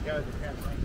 it goes, it comes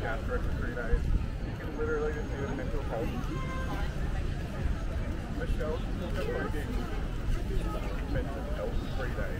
cast for three nights. You can literally just do it into a cool house. Michelle, mental health free day.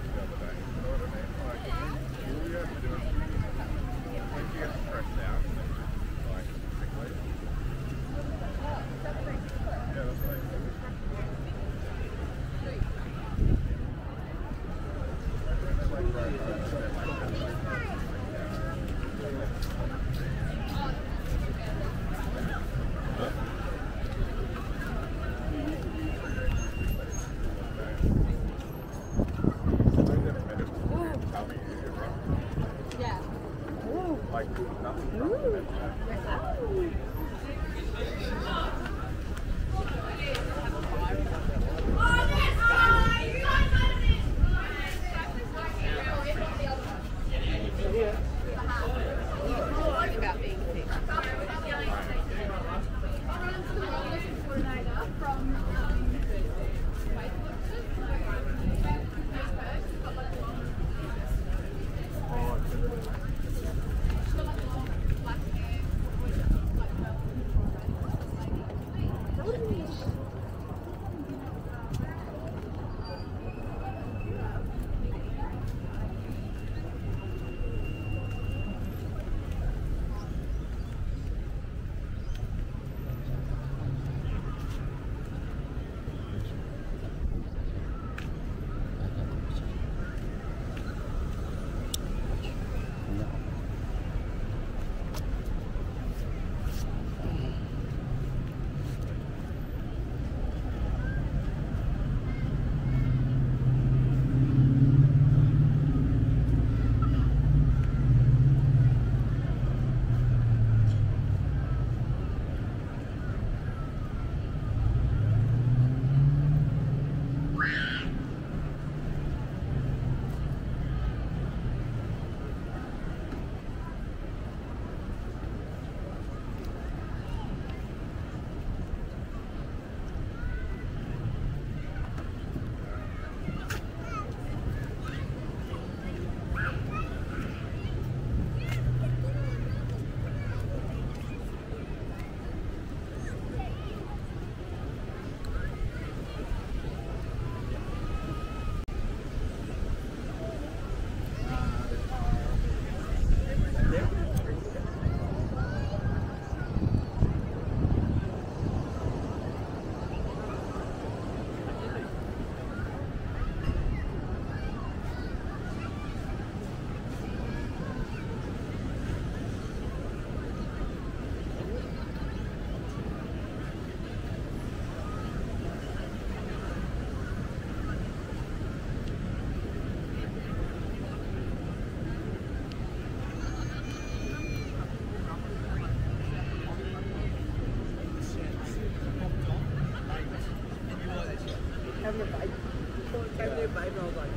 Came there, baby, and I was like,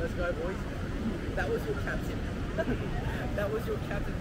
let's go, boys. That was your captain. that was your captain.